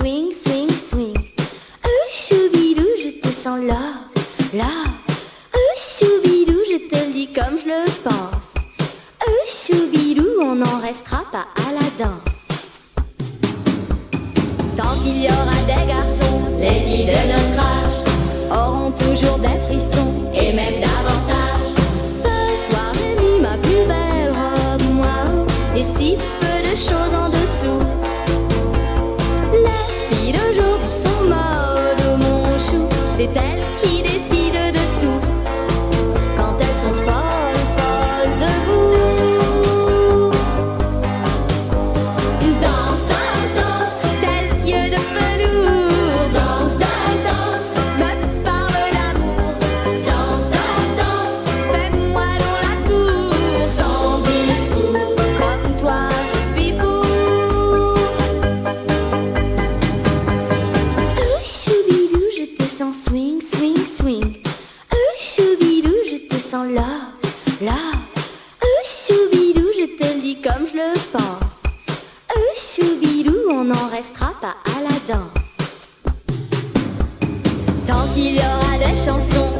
swing, swing, swing. Oh choubidou, je te sens là, là. Oh choubidou, je te le dis comme je le pense. Oh choubidou, on n'en restera pas à la danse. Tant qu'il y aura des garçons, les filles de notre âge auront toujours des frissons et même davantage. Ce soir, j'ai mis ma plus belle robe, moi, et si peu de choses en dehors. C'est elle qui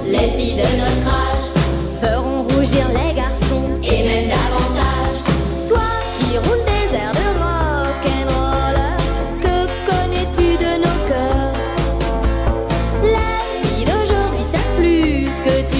les filles de notre âge feront rougir les garçons et même davantage. Toi qui roules des airs de rock and roll, que connais-tu de nos cœurs? La vie d'aujourd'hui c'est plus que tu